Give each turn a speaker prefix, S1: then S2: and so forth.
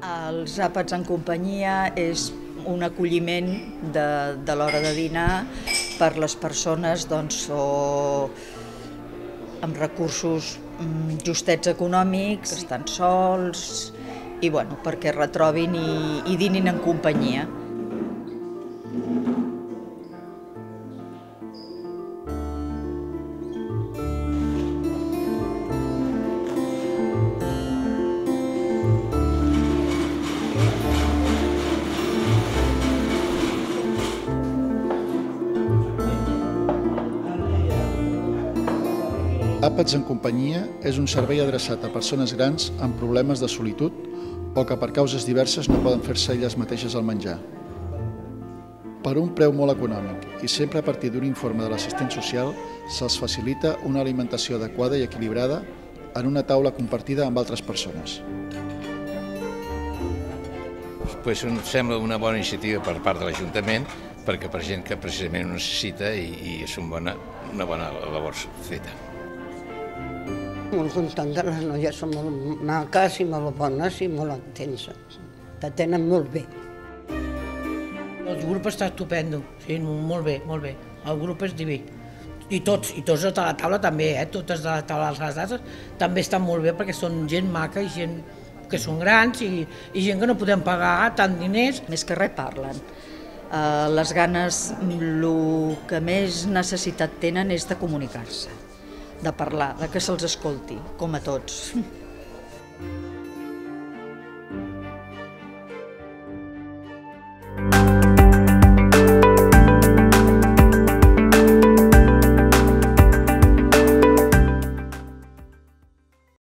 S1: àpats en companyia és un acolliment de, de l'hora de dinar per les persones doncs, o amb recursos mm, justets econòmics, que estan sols, i bueno, perquè retrobin i, i dinin en companyia.
S2: Àpats en companyia és un servei adreçat a persones grans amb problemes de solitud o que per causes diverses no poden fer-se elles mateixes el menjar. Per un preu molt econòmic i sempre a partir d'un informe de l'assistent social se'ls facilita una alimentació adequada i equilibrada en una taula compartida amb altres persones.
S3: Pues em sembla una bona iniciativa per part de l'Ajuntament perquè per gent que precisament ho necessita i, i és una bona, una bona labor feta.
S4: Molt contenta, les noies són molt maques i molt bones i molt intenses. T'atenen molt bé.
S5: El grup està estupendo, sí, molt bé, molt bé. El grup és diví. I tots, i tots de la taula també, eh? totes de la taula de les dates també estan molt bé perquè són gent maca i gent que són grans i, i gent que no podem pagar tant diners.
S1: Més que res parlen. Uh, les ganes, el que més necessitat tenen és de comunicar-se de parlar, de que se'ls escolti, com a tots.